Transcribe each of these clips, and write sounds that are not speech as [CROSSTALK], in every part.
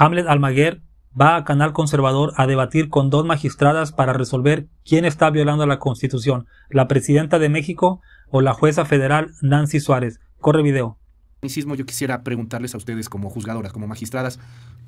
Hamlet Almaguer va a Canal Conservador a debatir con dos magistradas para resolver quién está violando la Constitución, la presidenta de México o la jueza federal Nancy Suárez. Corre video. Yo quisiera preguntarles a ustedes como juzgadoras, como magistradas,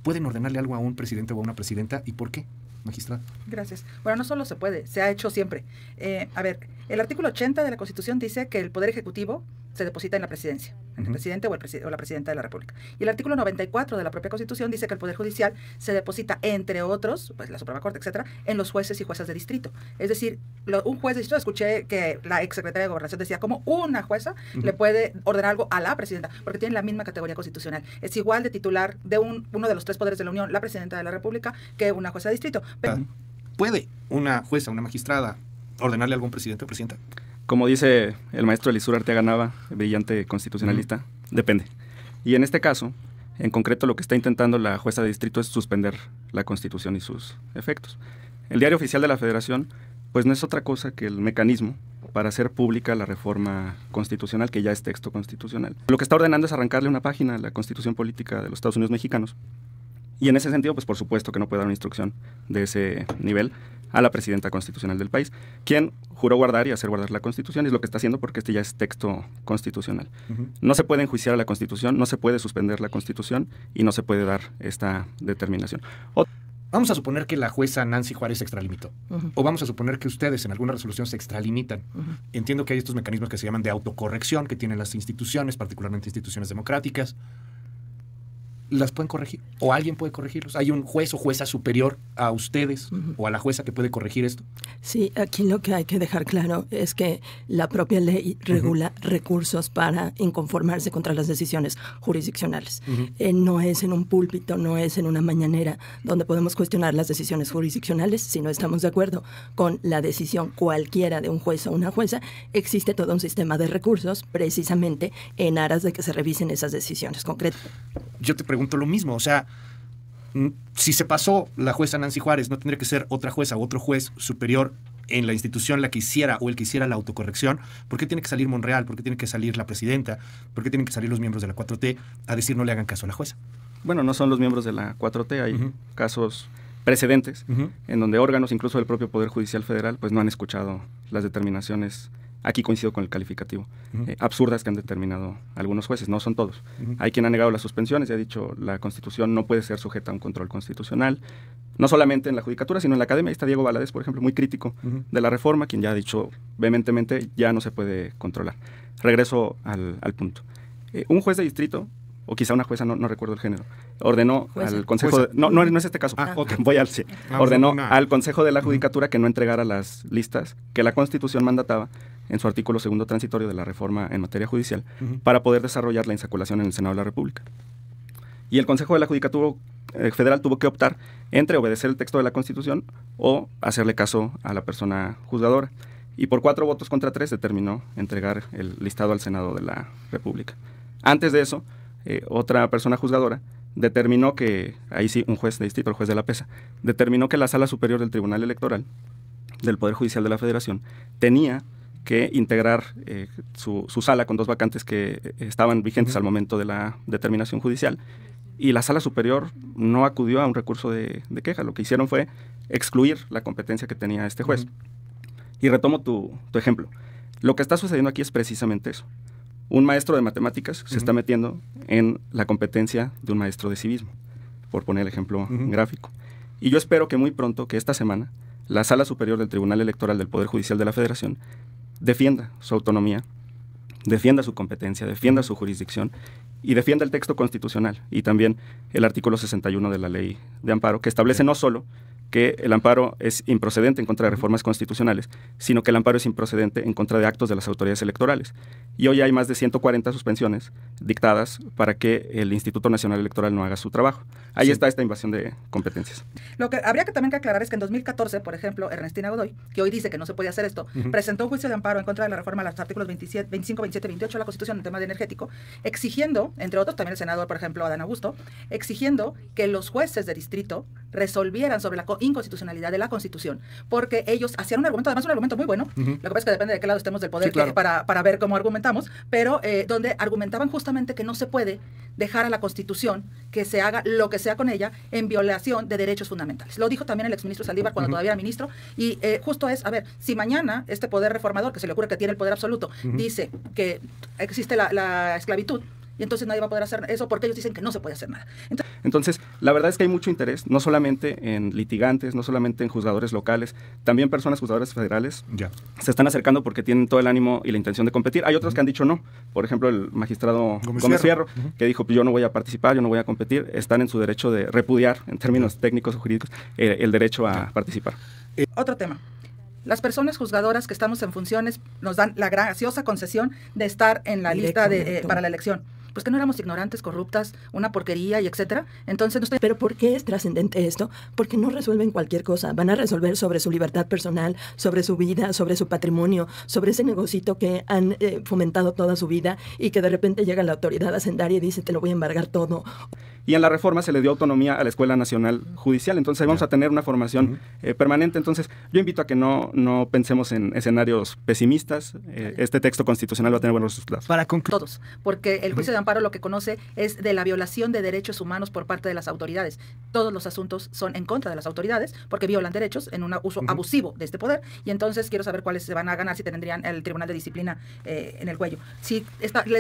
¿pueden ordenarle algo a un presidente o a una presidenta y por qué, magistrada? Gracias. Bueno, no solo se puede, se ha hecho siempre. Eh, a ver, el artículo 80 de la Constitución dice que el Poder Ejecutivo se deposita en la presidencia, en el presidente o, el o, la presidenta de la República. Y el artículo 94 de la propia Constitución dice que el Poder Judicial se deposita, entre otros, pues la Suprema Corte, etcétera, en los jueces y juezas de distrito. Es decir, un juez de distrito, escuché que la ex secretaria de Gobernación decía, como una jueza le puede ordenar algo a la presidenta, porque tiene la misma categoría constitucional. Es igual de titular de un, uno de los tres poderes de la Unión, la presidenta de la República, que una jueza de distrito. ¿Puede una jueza, una magistrada, ordenarle a algún presidente o presidenta? Como dice el maestro Elisur Arteaga Nava, brillante constitucionalista, depende. Y en este caso, en concreto, lo que está intentando la jueza de distrito es suspender la Constitución y sus efectos. El diario oficial de la Federación, pues no es otra cosa que el mecanismo para hacer pública la reforma constitucional, que ya es texto constitucional. Lo que está ordenando es arrancarle una página a la Constitución Política de los Estados Unidos Mexicanos. Y en ese sentido, pues por supuesto que no puede dar una instrucción de ese nivel, a la presidenta constitucional del país, quien juró guardar y hacer guardar la constitución, y es lo que está haciendo porque este ya es texto constitucional. No se puede enjuiciar a la constitución, no se puede suspender la constitución y no se puede dar esta determinación. Vamos a suponer que la jueza Nancy Juárez se extralimitó. O vamos a suponer que ustedes en alguna resolución se extralimitan. Entiendo que hay estos mecanismos que se llaman de autocorrección que tienen las instituciones, particularmente instituciones democráticas las pueden corregir o alguien puede corregirlos. Hay un juez o jueza superior a ustedes o a la jueza que puede corregir esto. Sí, aquí lo que hay que dejar claro es que la propia ley regula recursos para inconformarse contra las decisiones jurisdiccionales. Eh, no es en un púlpito, no es en una mañanera donde podemos cuestionar las decisiones jurisdiccionales si no estamos de acuerdo con la decisión cualquiera de un juez o una jueza. Existe todo un sistema de recursos precisamente en aras de que se revisen esas decisiones concretas. Yo te pregunto lo mismo. O sea, mm, si se pasó la jueza Nancy Juárez, no tendría que ser otra jueza o otro juez superior en la institución la que hiciera o el que hiciera la autocorrección, ¿por qué tiene que salir Monreal? ¿Por qué tiene que salir la presidenta? ¿Por qué tienen que salir los miembros de la 4T a decir no le hagan caso a la jueza? Bueno, no son los miembros de la 4T, hay casos precedentes en donde órganos, incluso del propio Poder Judicial Federal, pues no han escuchado las determinaciones Aquí coincido con el calificativo. Eh, absurdas que han determinado algunos jueces, no son todos. Hay quien ha negado las suspensiones y ha dicho la Constitución no puede ser sujeta a un control constitucional, no solamente en la judicatura, sino en la academia. Ahí está Diego Valadez, por ejemplo, muy crítico de la reforma, quien ya ha dicho vehementemente ya no se puede controlar. Regreso al, punto. Eh, un juez de distrito, o quizá una jueza, no, recuerdo el género, ordenó al Consejo... no, no, es este caso. Ah, [LAUGHS] Voy al... Sí. ordenó al Consejo de la Judicatura que no entregara las listas que la Constitución mandataba en su artículo segundo transitorio de la reforma en materia judicial para poder desarrollar la insaculación en el Senado de la República. Y el Consejo de la Judicatura eh, Federal tuvo que optar entre obedecer el texto de la Constitución o hacerle caso a la persona juzgadora. Y por cuatro votos contra tres determinó entregar el listado al Senado de la República. Antes de eso, eh, otra persona juzgadora determinó que, ahí sí, un juez de distrito, el juez de la PESA, determinó que la Sala Superior del Tribunal Electoral del Poder Judicial de la Federación tenía que integrar eh, su, sala con dos vacantes que eh, estaban vigentes al momento de la determinación judicial. Y la sala superior no acudió a un recurso de, queja. Lo que hicieron fue excluir la competencia que tenía este juez. Y retomo tu, ejemplo. Lo que está sucediendo aquí es precisamente eso. Un maestro de matemáticas se está metiendo en la competencia de un maestro de civismo, por poner el ejemplo gráfico. Y yo espero que muy pronto, que esta semana, la Sala Superior del Tribunal Electoral del Poder Judicial de la Federación defienda su autonomía, defienda su competencia, defienda su jurisdicción y defienda el texto constitucional y también el artículo 61 de la ley de amparo, que establece no solo que el amparo es improcedente en contra de reformas constitucionales, sino que el amparo es improcedente en contra de actos de las autoridades electorales. Y hoy hay más de 140 suspensiones dictadas para que el Instituto Nacional Electoral no haga su trabajo. Ahí está esta invasión de competencias. Lo que habría que también que aclarar es que en 2014, por ejemplo, Ernestina Godoy, que hoy dice que no se puede hacer esto, presentó un juicio de amparo en contra de la reforma de los artículos 27, 25, 27, 28 de la Constitución en tema de energético, exigiendo, entre otros también el senador, por ejemplo, Adán Augusto, exigiendo que los jueces de distrito resolvieran sobre la inconstitucionalidad de la Constitución, porque ellos hacían un argumento, además un argumento muy bueno, lo que pasa es que depende de qué lado estemos del poder para, para, ver cómo argumentamos, pero eh, donde argumentaban justamente que no se puede dejar a la Constitución que se haga lo que sea con ella en violación de derechos fundamentales. Lo dijo también el exministro Saldívar cuando todavía era ministro, y eh, justo es, a ver, si mañana este poder reformador, que se le ocurre que tiene el poder absoluto, dice que existe la esclavitud, y entonces nadie va a poder hacer eso porque ellos dicen que no se puede hacer nada. Entonces, la verdad es que hay mucho interés, no solamente en litigantes, no solamente en juzgadores locales, también personas juzgadores federales ya. se están acercando porque tienen todo el ánimo y la intención de competir. Hay otros que han dicho no, por ejemplo, el magistrado Gómez, Fierro, que dijo, pues yo no voy a participar, yo no voy a competir, están en su derecho de repudiar, en términos técnicos o jurídicos, eh, el derecho a participar. Otro tema. Las personas juzgadoras que estamos en funciones nos dan la graciosa concesión de estar en la lista de, eh, para la elección pues que no éramos ignorantes, corruptas, una porquería y etcétera. Entonces, no Pero ¿por qué es trascendente esto? Porque no resuelven cualquier cosa. Van a resolver sobre su libertad personal, sobre su vida, sobre su patrimonio, sobre ese negocito que han eh, fomentado toda su vida y que de repente llega la autoridad hacendaria y dice te lo voy a embargar todo. Y en la reforma se le dio autonomía a la Escuela Nacional Judicial. Entonces ahí vamos a tener una formación eh, permanente. Entonces yo invito a que no, no pensemos en escenarios pesimistas. Eh, este texto constitucional va a tener buenos resultados. Para concluir. Todos, porque el juicio de amparo lo que conoce es de la violación de derechos humanos por parte de las autoridades. Todos los asuntos son en contra de las autoridades porque violan derechos en un uso abusivo de este poder. Y entonces quiero saber cuáles se van a ganar si tendrían el Tribunal de Disciplina eh, en el cuello. Si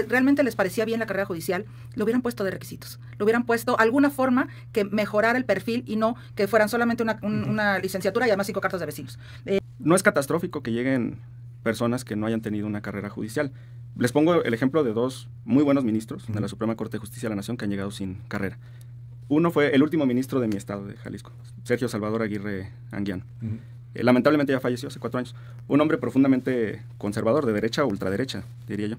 realmente les parecía bien la carrera judicial, lo hubieran puesto de requisitos. Lo hubieran puesto alguna forma que mejorara el perfil y no que fueran solamente una, licenciatura y además cinco cartas de vecinos. Eh, no es catastrófico que lleguen personas que no hayan tenido una carrera judicial. Les pongo el ejemplo de dos muy buenos ministros de la Suprema Corte de Justicia de la Nación que han llegado sin carrera. Uno fue el último ministro de mi estado, de Jalisco, Sergio Salvador Aguirre Anguiano. Eh, lamentablemente ya falleció hace cuatro años. Un hombre profundamente conservador, de derecha o ultraderecha, diría yo.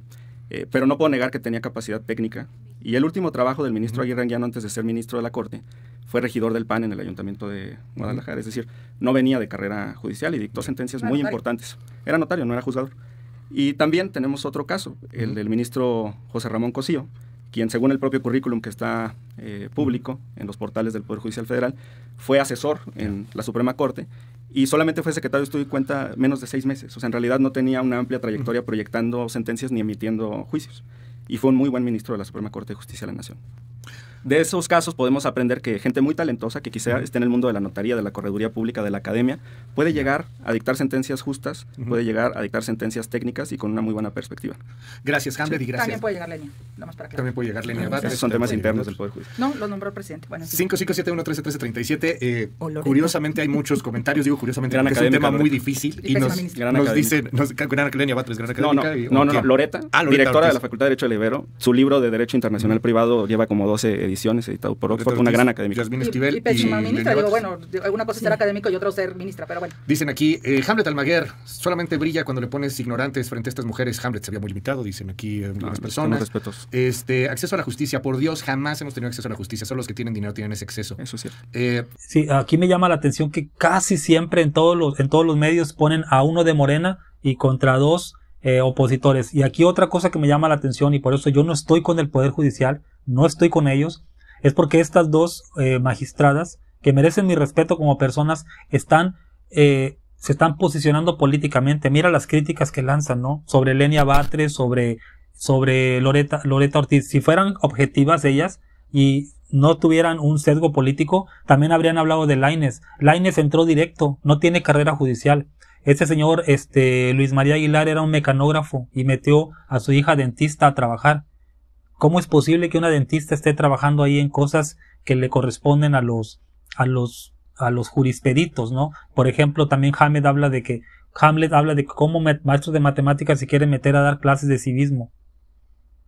Eh, pero no puedo negar que tenía capacidad técnica. Y el último trabajo del ministro Aguirre Anguiano antes de ser ministro de la Corte fue regidor del PAN en el Ayuntamiento de Guadalajara. Es decir, no venía de carrera judicial y dictó sentencias muy importantes. Era notario, no era juzgador. Y también tenemos otro caso, el del ministro José Ramón Cosío, quien según el propio currículum que está eh, público en los portales del Poder Judicial Federal, fue asesor en la Suprema Corte y solamente fue secretario de Estudio y Cuenta menos de seis meses. O sea, en realidad no tenía una amplia trayectoria proyectando sentencias ni emitiendo juicios. Y fue un muy buen ministro de la Suprema Corte de Justicia de la Nación de esos casos podemos aprender que gente muy talentosa, que quizá esté en el mundo de la notaría, de la correduría pública, de la academia, puede llegar a dictar sentencias justas, puede llegar a dictar sentencias técnicas y con una muy buena perspectiva. Gracias, Hamlet, y gracias. También puede llegar Lenia, más para También puede llegar Lenia. Esos son temas internos del Poder Judicial. No, lo nombró el presidente. Bueno, sí. 5571 eh, curiosamente hay muchos comentarios, digo curiosamente, porque es un tema muy difícil y, nos, nos dicen, nos, gran Lenia Batres, gran académica. No, no, no, Loreta, ah, directora de la Facultad de Derecho de Ibero, su libro de Derecho Internacional Privado lleva como 12 ediciones editado por fue una gran académica. y, y, ministra, digo, bueno, alguna cosa es ser académico y otra ser ministra, pero bueno. Dicen aquí, eh, Hamlet Almaguer solamente brilla cuando le pones ignorantes frente a estas mujeres. Hamlet se había muy limitado, dicen aquí eh, las personas. Respetos. Este, acceso a la justicia, por Dios, jamás hemos tenido acceso a la justicia. Solo los que tienen dinero tienen ese acceso. Eso es cierto. Eh, sí, aquí me llama la atención que casi siempre en todos los, en todos los medios ponen a uno de Morena y contra dos opositores. Y aquí otra cosa que me llama la atención y por eso yo no estoy con el Poder Judicial, no estoy con ellos, es porque estas dos eh, magistradas, que merecen mi respeto como personas, están, eh, se están posicionando políticamente. Mira las críticas que lanzan, ¿no? Sobre Lenia Batres, sobre, sobre Loreta, Loreta Ortiz. Si fueran objetivas ellas y no tuvieran un sesgo político, también habrían hablado de Laines. Laines entró directo, no tiene carrera judicial. Ese señor, este, Luis María Aguilar era un mecanógrafo y metió a su hija dentista a trabajar. ¿Cómo es posible que una dentista esté trabajando ahí en cosas que le corresponden a los, a los, a los jurispeditos, ¿no? Por ejemplo, también Hamlet habla de que, Hamlet habla de cómo maestros de matemáticas se quieren meter a dar clases de civismo.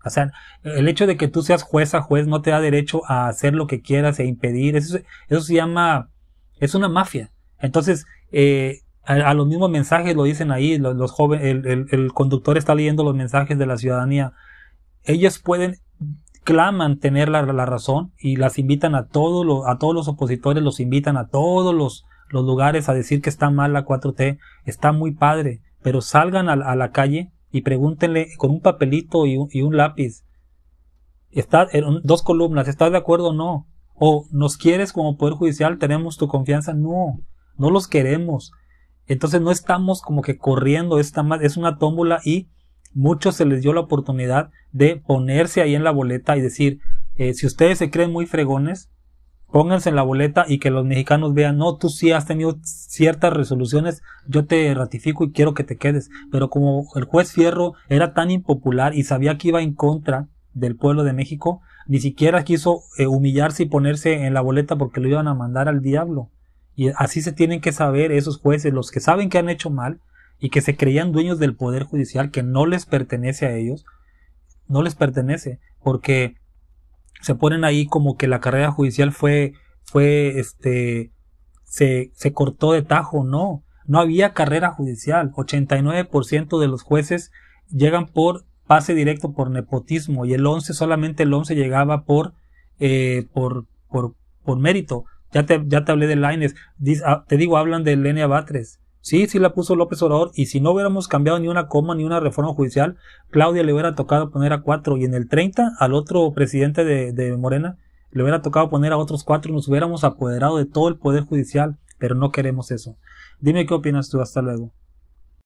O sea, el hecho de que tú seas jueza, juez, no te da derecho a hacer lo que quieras e impedir. Eso, eso se llama, es una mafia. Entonces, eh, a, los mismos mensajes lo dicen ahí, los, jóvenes, el, el, el, conductor está leyendo los mensajes de la ciudadanía. Ellos pueden claman tener la, razón y las invitan a todos los, a todos los opositores, los invitan a todos los, los lugares a decir que está mal la 4T, está muy padre, pero salgan a, la calle y pregúntenle con un papelito y un, lápiz, está en dos columnas, ¿estás de acuerdo o no? O nos quieres como Poder Judicial, tenemos tu confianza. No, no los queremos. Entonces no estamos como que corriendo, es una tómbola y muchos se les dio la oportunidad de ponerse ahí en la boleta y decir, eh, si ustedes se creen muy fregones, pónganse en la boleta y que los mexicanos vean, no, tú sí has tenido ciertas resoluciones, yo te ratifico y quiero que te quedes. Pero como el juez Fierro era tan impopular y sabía que iba en contra del pueblo de México, ni siquiera quiso eh, humillarse y ponerse en la boleta porque lo iban a mandar al diablo. Y así se tienen que saber esos jueces, los que saben que han hecho mal y que se creían dueños del poder judicial que no les pertenece a ellos, no les pertenece, porque se ponen ahí como que la carrera judicial fue, fue, este, se, se cortó de tajo, no, no había carrera judicial, 89% de los jueces llegan por pase directo por nepotismo y el 11 solamente el 11 llegaba por, eh, por, por, por mérito. Ya te, ya te hablé de Laines. Ah, te digo, hablan de Lenia Batres. Sí, sí la puso López Obrador y si no hubiéramos cambiado ni una coma ni una reforma judicial, Claudia le hubiera tocado poner a cuatro y en el 30 al otro presidente de, de Morena le hubiera tocado poner a otros cuatro y nos hubiéramos apoderado de todo el poder judicial, pero no queremos eso. Dime qué opinas tú, hasta luego.